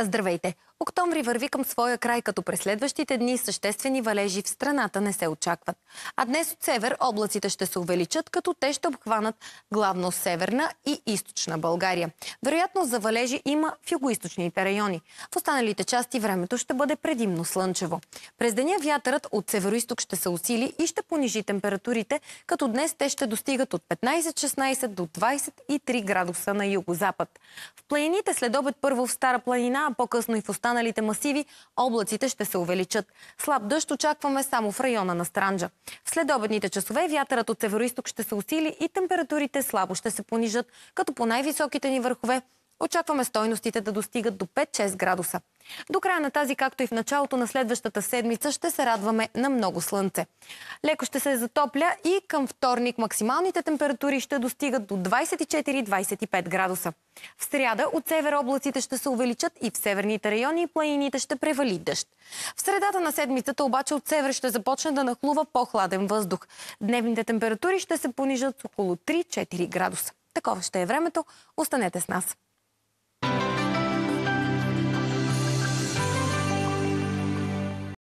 Здравейте! Октомври върви към своя край, като през следващите дни съществени валежи в страната не се очакват. А днес от север облаците ще се увеличат, като те ще обхванат главно северна и източна България. Вероятно за валежи има в югоисточните райони. В останалите части времето ще бъде предимно слънчево. През деня вятърът от североисток ще се усили и ще понижи температурите, като днес те ще достигат от 15-16 до 23 градуса на югозапад. В планините след обед първо в Стара планина, а по-късно и в останалите масиви, облаците ще се увеличат. Слаб дъжд очакваме само в района на Странджа. В следобедните часове вятърът от североисток ще се усили и температурите слабо ще се понижат, като по най-високите ни върхове Очакваме стойностите да достигат до 5-6 градуса. До края на тази, както и в началото на следващата седмица, ще се радваме на много слънце. Леко ще се затопля и към вторник максималните температури ще достигат до 24-25 градуса. В сряда от север облаците ще се увеличат и в северните райони и планините ще превали дъжд. В средата на седмицата обаче от север ще започне да нахлува по-хладен въздух. Дневните температури ще се понижат с около 3-4 градуса. Такова ще е времето. Останете с нас.